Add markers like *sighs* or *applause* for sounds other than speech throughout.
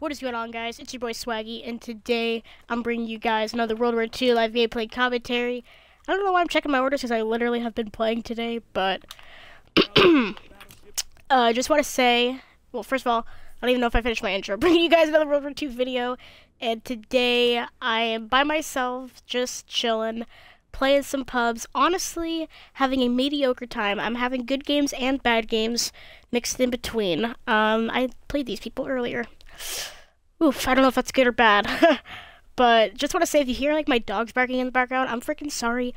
What is going on, guys? It's your boy Swaggy, and today I'm bringing you guys another World War II live gameplay commentary. I don't know why I'm checking my orders because I literally have been playing today, but *clears throat* uh, I just want to say, well, first of all, I don't even know if I finished my intro. *laughs* Bringing you guys another World War II video, and today I am by myself, just chilling, playing some pubs. Honestly, having a mediocre time. I'm having good games and bad games mixed in between. Um, I played these people earlier. Oof, I don't know if that's good or bad. *laughs* but just want to say if you hear like my dogs barking in the background, I'm freaking sorry.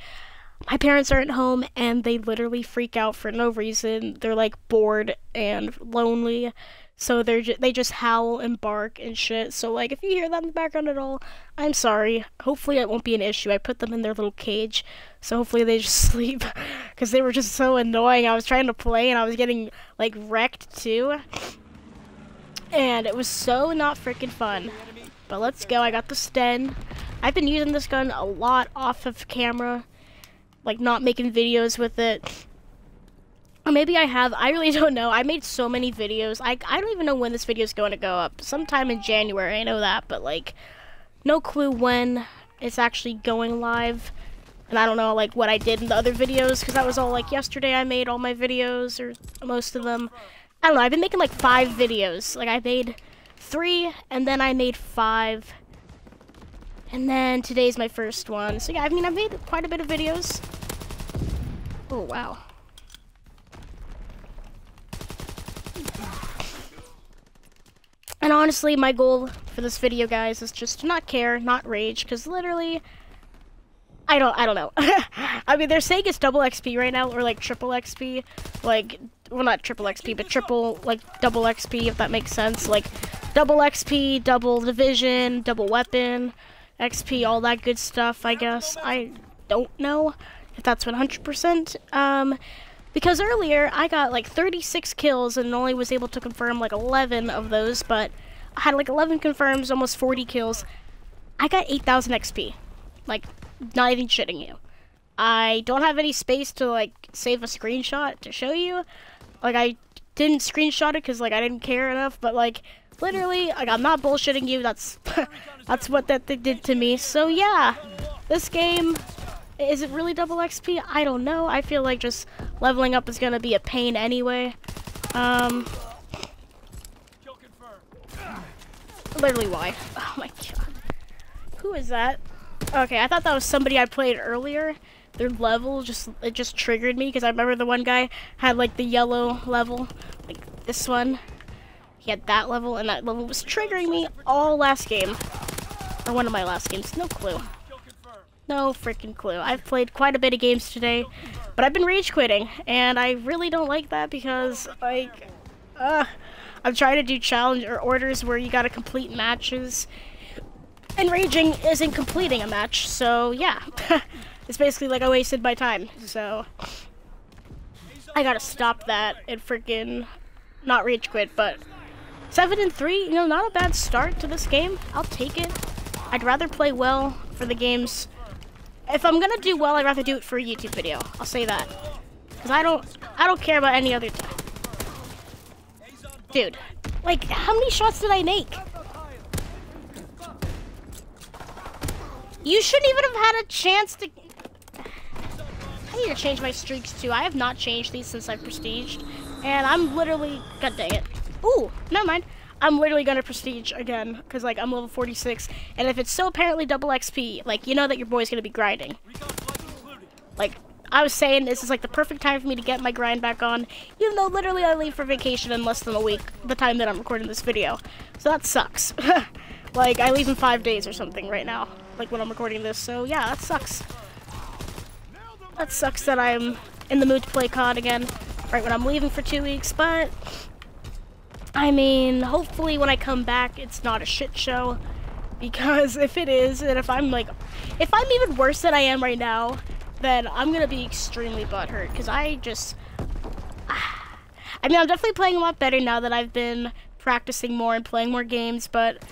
My parents aren't home and they literally freak out for no reason. They're like bored and lonely. So they're ju- they just howl and bark and shit. So like if you hear that in the background at all, I'm sorry. Hopefully it won't be an issue. I put them in their little cage, so hopefully they just *laughs* sleep because they were just so annoying. I was trying to play and I was getting like wrecked too and it was so not freaking fun. But let's go. I got the Sten. I've been using this gun a lot off of camera, like not making videos with it. Or maybe I have. I really *laughs* don't know. I made so many videos. I, I don't even know when this video is going to go up. Sometime in January. I know that, but like no clue when it's actually going live. And I don't know like what I did in the other videos because that was all like yesterday I made all my videos or most of them. I don't know, I've been making like five videos. Like I made three and then I made five. And then today's my first one. So yeah, I mean I've made quite a bit of videos. Oh wow. And honestly, my goal for this video, guys, is just to not care, not rage, because literally, I don't, I don't know. *laughs* I mean, they're saying it's double XP right now, or like triple XP, like well not triple XP, but triple like double XP if that makes sense. Like double XP, double division, double weapon, XP, all that good stuff. I guess I don't know if that's 100%. Um, because earlier I got like 36 kills and only was able to confirm like 11 of those, but I had like 11 confirms, almost 40 kills. I got 8,000 XP. Like, not even shitting you. I don't have any space to like save a screenshot to show you, like I didn't screenshot it because like I didn't care enough, but like literally, like I'm not bullshitting you. That's *laughs* that's what that thing did to me. So yeah, this game is it really double XP? I don't know. I feel like just leveling up is gonna be a pain anyway. Um, literally why? *laughs* Oh my god, who is that? Okay, I thought that was somebody I played earlier their level just it just triggered me because I remember the one guy had like the yellow level, like this one. He had that level and that level was triggering me all last game. Or one of my last games. No clue. No freaking clue. I've played quite a bit of games today, but I've been rage quitting and I really don't like that because like uh I'm trying to do challenge or orders where you gotta complete matches. And raging isn't completing a match, so yeah. *laughs* It's basically like I wasted my time. So I gotta stop that and freaking not rage quit. But seven and three, you know, not a bad start to this game. I'll take it. I'd rather play well for the games. If I'm gonna do well, I'd rather do it for a YouTube video. I'll say that. Cause I don't, I don't care about any other time. Dude, like, how many shots did I make? You shouldn't even have had a chance to need to change my streaks too. I have not changed these since I prestiged. And I'm literally, god dang it. Ooh, never mind. I'm literally gonna prestige again, because like I'm level 46. And if it's so apparently double XP, like you know that your boy's gonna be grinding. Like, I was saying this is like the perfect time for me to get my grind back on, even though literally I leave for vacation in less than a week, the time that I'm recording this video. So that sucks. *laughs* like, I leave in five days or something right now, like when I'm recording this, so yeah, that sucks. That sucks that I'm in the mood to play COD again right when I'm leaving for two weeks, but I mean, hopefully when I come back, it's not a shit show. Because if it is, and if I'm like, if I'm even worse than I am right now, then I'm gonna be extremely butthurt. Because I just, *sighs* I mean, I'm definitely playing a lot better now that I've been practicing more and playing more games, but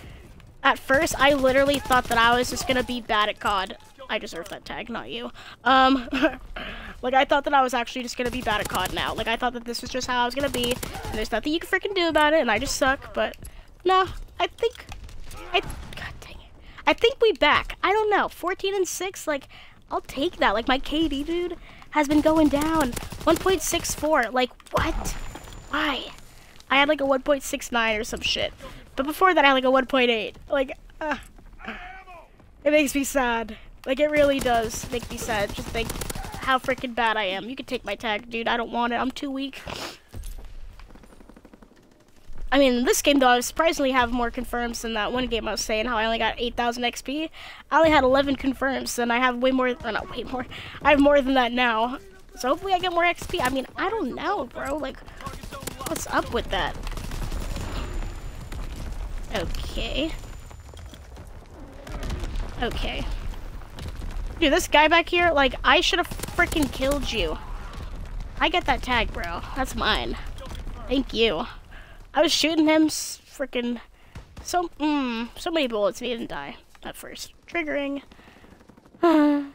at first, I literally thought that I was just gonna be bad at COD. I deserve that tag, not you. Um, *laughs* like, I thought that I was actually just gonna be bad at COD now. Like, I thought that this was just how I was gonna be, and there's nothing you can freaking do about it, and I just suck, but no, I think, I, god dang it. I think we back. I don't know. 14 and 6, like, I'll take that. Like, my KD, dude, has been going down. 1.64. Like, what? Why? I had like a 1.69 or some shit. But before that, I had like a 1.8. Like, uh, it makes me sad. Like, it really does make me sad. Just think how freaking bad I am. You can take my tag, dude. I don't want it. I'm too weak. I mean, in this game, though, I surprisingly have more confirms than that one game I was saying, how I only got 8,000 XP. I only had 11 confirms, and I have way more, or not way more, I have more than that now. So hopefully I get more XP. I mean, I don't know, bro. Like, what's up with that? Okay. Okay. Dude, this guy back here, like, I should have freaking killed you. I get that tag, bro. That's mine. Thank you. I was shooting him freaking so mm, so many bullets and he didn't die at first. Triggering. *sighs*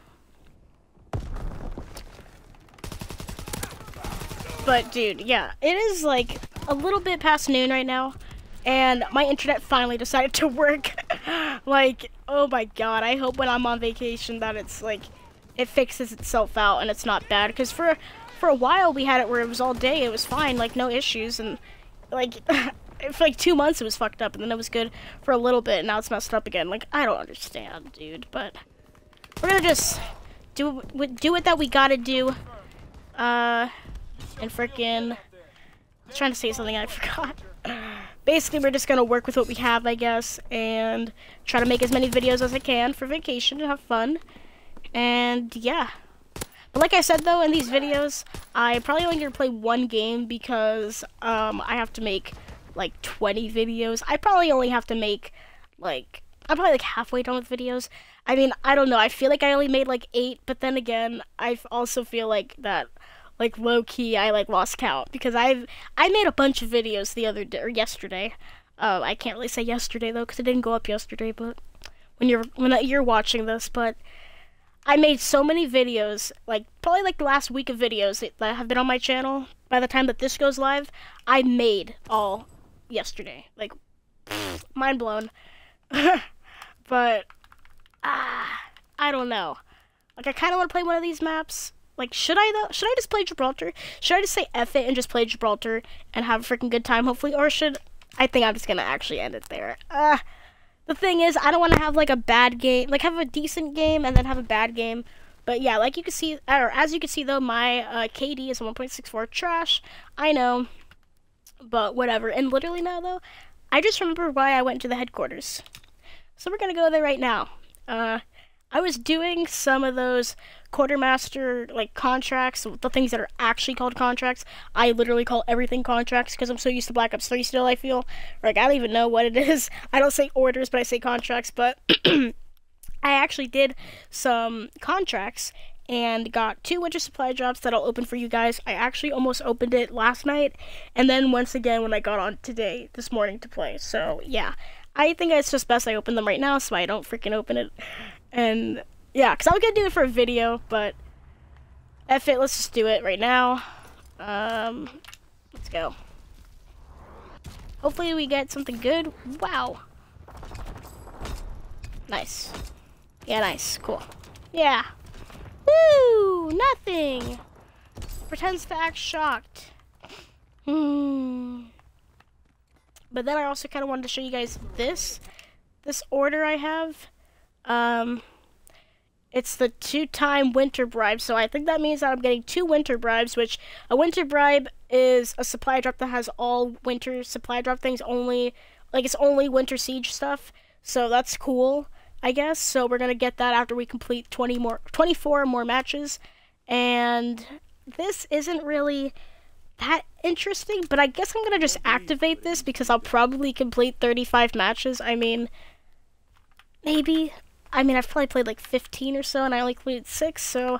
but dude, yeah, it is like a little bit past noon right now and my internet finally decided to work. *laughs* like, oh my god, I hope when I'm on vacation that it's like it fixes itself out and it's not bad. Because for for a while we had it where it was all day, it was fine, like no issues and like *laughs* for like two months it was fucked up and then it was good for a little bit and now it's messed up again. Like i don't understand dude but we're gonna just do do it that we gotta do. Uh and freaking trying to say something i forgot basically we're just gonna work with what we have i guess and try to make as many videos as i can for vacation and have fun and yeah but like I said though, in these videos, I probably only gonna play one game because um, I have to make like 20 videos. I probably only have to make like I'm probably like halfway done with videos. I mean, I don't know. I feel like I only made like eight, but then again, I also feel like that like low key I like lost count because I've I made a bunch of videos the other day or yesterday. Uh, I can't really say yesterday though because it didn't go up yesterday, but when you're when you're watching this, but I made so many videos, like probably like the last week of videos that have been on my channel. By the time that this goes live, I made all yesterday. Like, pfft, *sighs* mind blown. *laughs* but, ah, I don't know. Like, I kind of want to play one of these maps. Like, should I though? Should I just play Gibraltar? Should I just say F it and just play Gibraltar and have a freaking good time, hopefully? Or should, I think I'm just gonna actually end it there. Uh, the thing is, I don't want to have like a bad game, like have a decent game and then have a bad game. But yeah, like you can see, or as you can see though, my uh, KD is 1.64 trash. I know, but whatever. And literally now though, I just remember why I went to the headquarters. So we're gonna go there right now. Uh, I was doing some of those quartermaster like contracts, the things that are actually called contracts. I literally call everything contracts because I'm so used to Black Ops 3 still, I feel. Like, I don't even know what it *laughs* is. I don't say orders, but I say contracts. But *clears throat* I actually did some contracts and got two winter supply drops that I'll open for you guys. I actually almost opened it last night and then once again when I got on today, this morning to play. So, yeah. I think it's just best I open them right now so I don't freaking open it. And yeah, because I was going to do it for a video, but F it, let's just do it right now. Um, let's go. Hopefully we get something good. Wow. Nice. Yeah, nice. Cool. Yeah. Woo! Nothing! Pretends to act shocked. Hmm. But then I also kind of wanted to show you guys this. This order I have. Um, it's the two-time winter bribe, so I think that means that I'm getting two winter bribes, which a winter bribe is a supply drop that has all winter supply drop things only, like it's only winter siege stuff, so that's cool, I guess. So we're gonna get that after we complete 20 more, 24 more matches, and this isn't really that interesting, but I guess I'm gonna just activate this because I'll probably complete 35 matches. I mean, maybe I mean, I've probably played like 15 or so, and I only completed six, so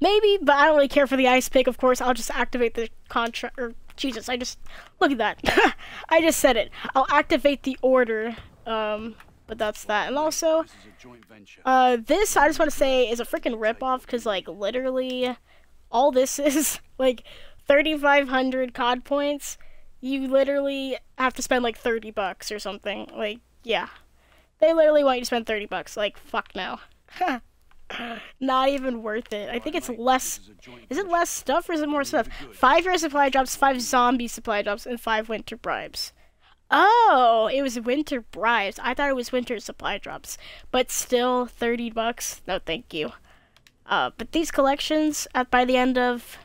maybe. But I don't really care for the ice pick. Of course, I'll just activate the contract. Or Jesus, I just look at that. *laughs* I just said it. I'll activate the order. Um, but that's that. And also, uh, this I just want to say is a freaking ripoff because like literally, all this *laughs* is like 3,500 COD points you literally have to spend like 30 bucks or something. Like, yeah. They literally want you to spend 30 bucks. Like, fuck no. *laughs* Not even worth it. I think it's less. Is it less stuff or is it more stuff? Five rare supply drops, five zombie supply drops, and five winter bribes. Oh, it was winter bribes. I thought it was winter supply drops. But still, 30 bucks. No, thank you. Uh, but these collections, at by the end of...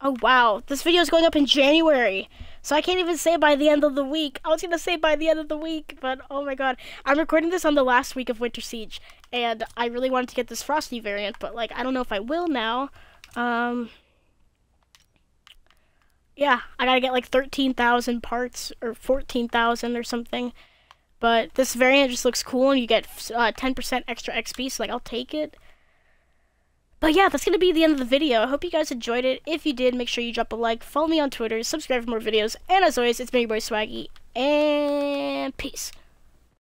Oh, wow. This video is going up in January. So I can't even say by the end of the week. I was going to say by the end of the week, but oh my god. I'm recording this on the last week of Winter Siege. And I really wanted to get this Frosty variant, but like, I don't know if I will now. Um... Yeah, I gotta get like 13,000 parts, or 14,000 or something. But this variant just looks cool, and you get 10% uh, extra XP, so like, I'll take it. But yeah, that's going to be the end of the video. I hope you guys enjoyed it. If you did, make sure you drop a like, follow me on Twitter, subscribe for more videos, and as always, it's me, your boy Swaggy, and peace.